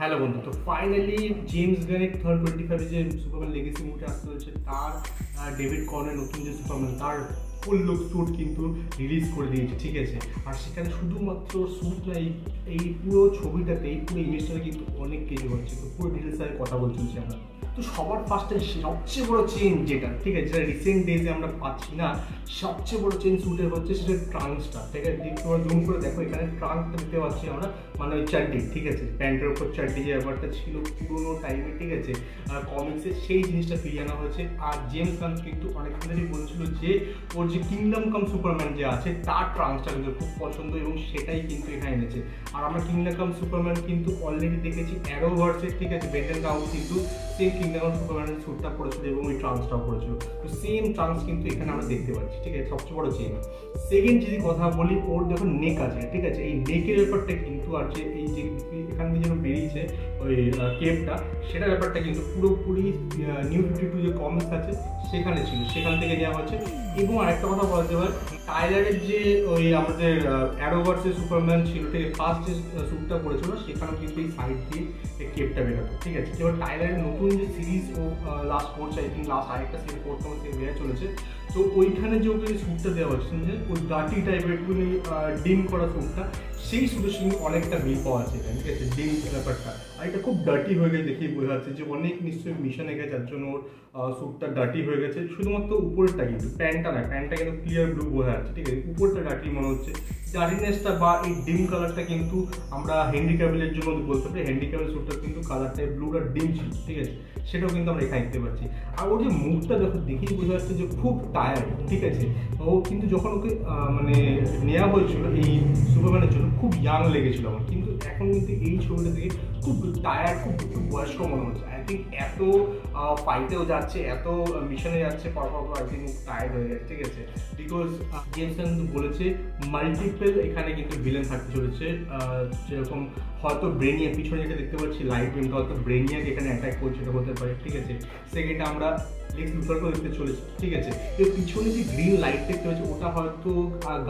Hello বন্ধু, তো finally James গানের থার্ড টোয়েন্টি ফাইভে যে সুপারম্যান লেগেসি মুভিটা আসতে হচ্ছে তার ডেভিড কর্নের নতুন যে সুপারম্যান তার ফুল লুক স্যুট কিন্তু রিলিজ করে দিয়েছে, ঠিক আছে? আর সেখানে শুধুমাত্র স্যুট না, এই এই পুরো ছবিটাতে, এই পুরো ইমেজটাতে কিন্তু অনেক কিছু হচ্ছে। তো পুরো ডিটেলস আমি কথা বলছি আমরা। তো সবার ফার্স্টে সবচেয়ে বড় চেঞ্জ যেটা, ঠিক আছে? যেটা রিসেন্ট ডেজে আমরা পাচ্ছি না, সবচেয়ে বড় চেঞ্জ স্যুটের হচ্ছে সেটা ট্রাঙ্কসটা ঠিক আছে? তোমরা জুম করে দেখো, এখানে ট্রাঙ্কটা দিতে পারছি আমরা মানে ওই চাড্ডি ঠিক আছে? প্যান্টের উপর চাড্ডি যে ব্যাপারটা ছিল পুরোনো টাইমে ঠিক আছে? আর কমিক্সে সেই জিনিসটা ফিরিয়ে আনা হয়েছে। আর জেমস গান কিন্তু অনেকক্ষণ ধরেই বলছিল যে, ওর যে কিংডম কাম সুপারম্যান যে আছে, তার ট্রাঙ্কসটা কিন্তু খুব পছন্দ এবং সেটাই কিন্তু এখানে এনেছে। আর আমরা কিংডম কাম সুপারম্যান কিন্তু অলরেডি দেখেছি অ্যারো ভার্সের ঠিক আছে? বেটেন কাউন্ট কিন্তু সেম কাম সুপারম্যানের স্যুটটা পড়েছিল এবং ওই ট্রাঙ্কসটাও পড়েছিল। তো সেম ট্রাঙ্কস কিন্তু এখানে আমরা দেখতে পাচ্ছি, ঠিক আছে? সবচেয়ে বড় চেঞ্জ সেকেন্ড যদি কথা বলি, ওর দেখো নেক আছে, ঠিক আছে? এই নেকের ব্যাপারটা কিন্তু যে এই যে এখান থেকে যেন বেরিয়েছে ওই কেপটা সেটা ব্যাপারটা কিন্তু পুরোপুরি নিউ ফিফটি টু যে কমিক্স আছে, সেখানে ছিল। সেখান থেকে নেওয়া হচ্ছে। এবং আরেকটা কথা বলতে পারে টাইলারের যে ওই আমাদের অ্যারোভার্সের সুপারম্যান ছিল, ঠিক আছে? ফার্স্ট যে স্যুটটা পড়েছিল সেখানেও কিন্তু এই সাইড দিয়ে কেপটা বেরোতো ঠিক আছে? এবার টাইলারের নতুন যে সিরিজ ও লাস্ট করছে আই থিঙ্ক লাস্ট আরেকটা সিরিজ ফোর্থ নম্বর সিরিজ বেরিয়ে চলেছে তো ওইখানে যে ওকে স্যুটটা দেওয়া হচ্ছে যে ওই ডাটি টাইপের একটু ডিম করা স্যুটটা সেই স্যুটের সঙ্গে অনেকটা মিল পাওয়া যাচ্ছে এখানে, ঠিক আছে? ডিম ব্যাপারটা। আর এটা খুব ডার্টি হয়ে গেছে দেখেই বোঝা যাচ্ছে যে অনেক নিশ্চয়ই মিশনে গেছে, যার জন্য ওর স্যুটটা ডার্টি হয়ে গেছে। শুধুমাত্র উপরেরটা কিন্তু প্যান্টটা না প্যান্টটা কিন্তু ক্লিয়ার ব্লু বোঝা যাচ্ছে, ঠিক আছে? উপরটা ডার্টি মনে হচ্ছে। ডার্টিনেসটা বা এই ডিম কালারটা কিন্তু আমরা হ্যান্ডিক্যাবেলের জন্য বলতে পারি হ্যান্ডিক্যাবেল স্যুটটা কিন্তু কালারটা ব্লুটা ডিম ছিল, ঠিক আছে? সেটাও কিন্তু আমরা এখানে দেখতে পাচ্ছি। আর ওর যে মুখটা দেখো, দেখেই বোঝা যাচ্ছে যে খুব টায়ার্ড ঠিক আছে? ও কিন্তু যখন ওকে মানে নেওয়া হয়েছিল এই সুপারম্যানের জন্য, খুব ইয়াং লেগেছিল আমার। কিন্তু এখন কিন্তু এই ছবিটা খুব টায়ার্ড খুব বয়স্ক মনে হচ্ছে। আই থিঙ্ক এত ফাইটেও যাচ্ছে, এত মিশনে যাচ্ছে পরপর আই থিঙ্ক টায়ার্ড হয়ে ঠিক আছে? বিকজ জেমস কিন্তু বলেছে মাল্টিপল এখানে কিন্তু ভিলেন থাকতে চলেছে। যেরকম হয়তো ব্রেনিয়া পিছনে যেটা দেখতে পাচ্ছি লাইট বিমটা হয়তো ব্রেনিয়াক এখানে অ্যাটাক করছে হতে পারে, ঠিক আছে? সেকেন্ডে আমরা লেক্স লুথারকেও দেখতে চলেছে, ঠিক আছে? এর পিছনে যে গ্রিন লাইট দেখতে পাচ্ছি, ওটা হয়তো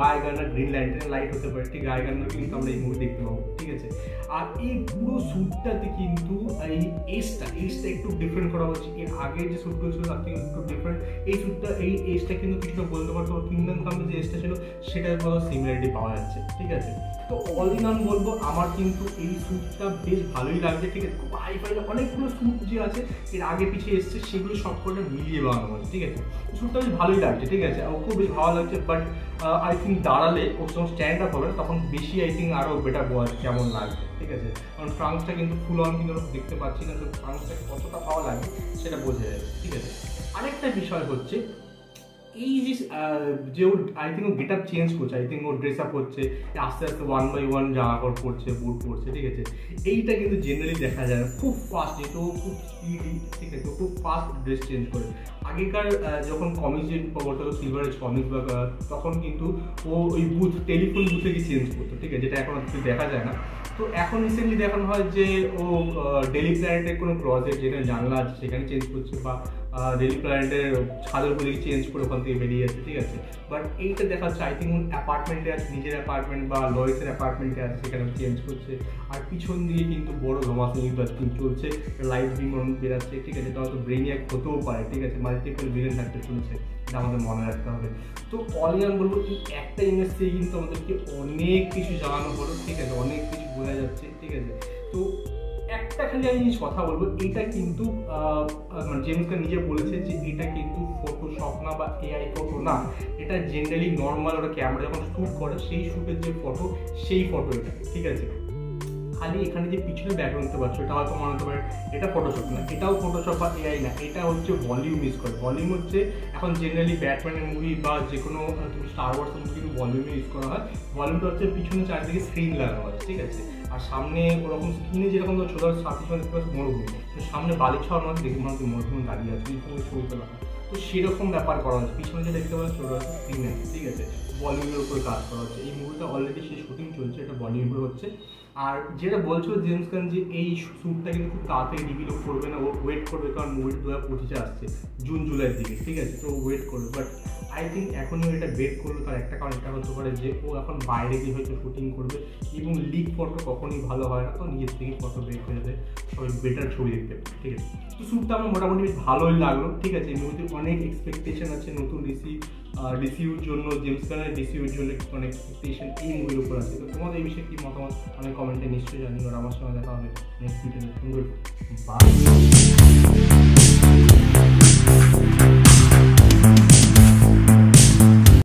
গায়ে গানার গ্রিন লাইটের লাইট হতে পারে, ঠিক গায়ে গানার কিন্তু আমরা এই মুহূর্তে দেখতে পাবো। ঠিক আছে আর এই পুরো স্যুটটাতে কিন্তু এই এজটা এজটা একটু ডিফারেন্ট করা হচ্ছে এর আগের যে স্যুটগুলো ছিল, তার থেকে একটু ডিফারেন্ট এই স্যুটটা, এই এজটা কিন্তু কিছুটা বলতে পারতো কিংডম কামের যে এজটা ছিল, সেটার মতো সিমিলারিটি পাওয়া যাচ্ছে, ঠিক আছে? তো অল ইন অন বলব, আমার কিন্তু এই স্যুটটা বেশ ভালোই লাগছে, ঠিক আছে? হাই ফাইলে অনেকগুলো স্যুট যে আছে, এর আগে পিছিয়ে এসছে, সেগুলো সব কটা মিলিয়ে বানানো হয়েছে, ঠিক আছে? স্যুটটা বেশ ভালোই লাগছে, ঠিক আছে? ওকেও বেশ ভালো লাগছে বাট আই থিঙ্ক দাঁড়ালে ও যখন স্ট্যান্ড আপ হবে, তখন বেশি আই থিঙ্ক আরও বেটার বোঝা কেমন লাগছে ঠিক আছে? কারণ ফ্রান্সটা কিন্তু ফুল অন কিন্তু দেখতে পাচ্ছি না তো ফ্রান্সটা কতটা পাওয়া লাগে, সেটা বোঝা যাবে, ঠিক আছে? আরেকটা বিষয় হচ্ছে এই যে যে ওর আই থিঙ্ক ও গেট আপ চেঞ্জ করছে আই থিঙ্ক ওর ড্রেস আপ হচ্ছে, আস্তে আস্তে ওয়ান বাই ওয়ান জামা কাপড় পরছে, বুট পরছে, ঠিক আছে? এইটা কিন্তু জেনারেলি দেখা যায় না। খুব ফাস্ট যেহেতু খুব স্পিডি ঠিক আছে? খুব ফাস্ট ড্রেস চেঞ্জ করে। আগেকার যখন কমিক্স বলতো সিলভার এজ কমিক্স বা তখন কিন্তু ও ওই বুথ টেলিফোন বুথে গিয়ে চেঞ্জ করতো, ঠিক আছে? যেটা এখন দেখা যায় না। তো এখন রিসেন্টলি দেখানো হয় যে ও ডেলি প্ল্যানেটের কোনো ক্রসের যেখানে জানলা আছে, সেখানে চেঞ্জ করছে বা ডেলি প্ল্যানেটের ছাদের উপরে চেঞ্জ করে ওখান থেকে বেরিয়ে যাচ্ছে ঠিক আছে? বাট এইটা দেখা যাচ্ছে আই থিঙ্ক অ্যাপার্টমেন্টে আছে, নিজের অ্যাপার্টমেন্ট বা লয়েসের অ্যাপার্টমেন্টে আছে, সেখানে চেঞ্জ করছে। আর পিছন দিয়ে কিন্তু বড় ধমাসা কিন্তু চলছে লাইট বিম বেরাচ্ছে, ঠিক আছে? তাহলে তো ব্রেনিয়াক হতেও পারে, ঠিক আছে? মাল্টিপল ভিলেন থাকতে চলেছে, এটা আমাদের মনে রাখতে হবে। তো অলিয়ান বলব এই একটা ইমেজ থেকে কিন্তু আমাদেরকে অনেক কিছু জানানো হলো, ঠিক আছে? অনেক কিছু বোঝা যাচ্ছে, ঠিক আছে? তো একটা খালি আমি জিনিস কথা বলব, এটা কিন্তু মানে জেমসকে নিজে বলেছে যে এটা কিন্তু ফটোশপ না বা এআই ফটো না, এটা জেনারেলি নর্মাল ওটা ক্যামেরা যখন শ্যুট করে, সেই শ্যুটের যে ফটো সেই ফটো এটা, ঠিক আছে? খালি এখানে যে পিছনে ব্যাকগ্রাউন্ড দেখতে পাচ্ছ, এটা হয়তো মনে হতে পারে এটা ফটোশপ না, এটাও ফটোশপ বা এআই না, এটা হচ্ছে ভলিউম ইউজ করে। ভলিউম হচ্ছে এখন জেনারেলি ব্যাটম্যানের মুভি বা যে কোনো তুমি স্টার ওয়ার্স মুভি কিন্তু ভলিউমে ইউজ করা হয়। ভলিউমটা হচ্ছে পিছনে চারদিকে স্ক্রিন লাগানো হয়, ঠিক আছে? আর সামনে ওরকম স্ক্রিনে যেরকম ধর ছোটো সাথে সময় দেখতে পাচ্ছি মরুভূমি সামনে বালি ছাওয়ার মধ্যে দেখে মনে হচ্ছে মরুভূমি দাঁড়িয়ে আছে ছবি তোলা তো সেরকম ব্যাপার করা হচ্ছে। পিছনে যে দেখতে পাচ্ছি ছোটো স্ক্রিনে ঠিক আছে? বলিউডের উপরে কাজ করা হচ্ছে। এই মুভিটা অলরেডি সেই শুটিং চলছে, এটা বলিউডে হচ্ছে। আর যেটা বলছিল জেমস খান যে এই শ্যুটটা কিন্তু খুব তাড়াতাড়ি ডেভেলপ করবে না, ও ওয়েট করবে কারণ মুভিটা দু হাজার পঁচিশে আসছে জুন জুলাইয়ের দিকে, ঠিক আছে? তো ওয়েট করবে বাট আই থিঙ্ক এখনই এটা বেট করল তার একটা কারণ এটা হতে পারে যে ও এখন বাইরে গিয়ে হয়তো শুটিং করবে এবং লিক ফটো কখনই ভালো হয় না, তো নিজের থেকে ফটো বের করে দেয় সবাই বেটার ছবি দেখতে ঠিক আছে? তো শ্যুটটা আমার মোটামুটি বেশ ভালোই লাগল, ঠিক আছে? মুভিতে অনেক এক্সপেকটেশন আছে, নতুন রিসি ডিসিউর জন্য জেমস গানের ডিসিউর জন্য কিন্তু অনেক এক্সপেকটেশন এই মুভির উপর আছে। তো তোমাদের এই বিষয়ে কি মতামত? অনেক কমেন্টে নিশ্চয়ই জানি আর আমার সঙ্গে দেখা হবে নেক্সট ভিডিওতে গুড বাই